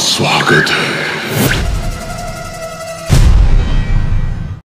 स्वागत है।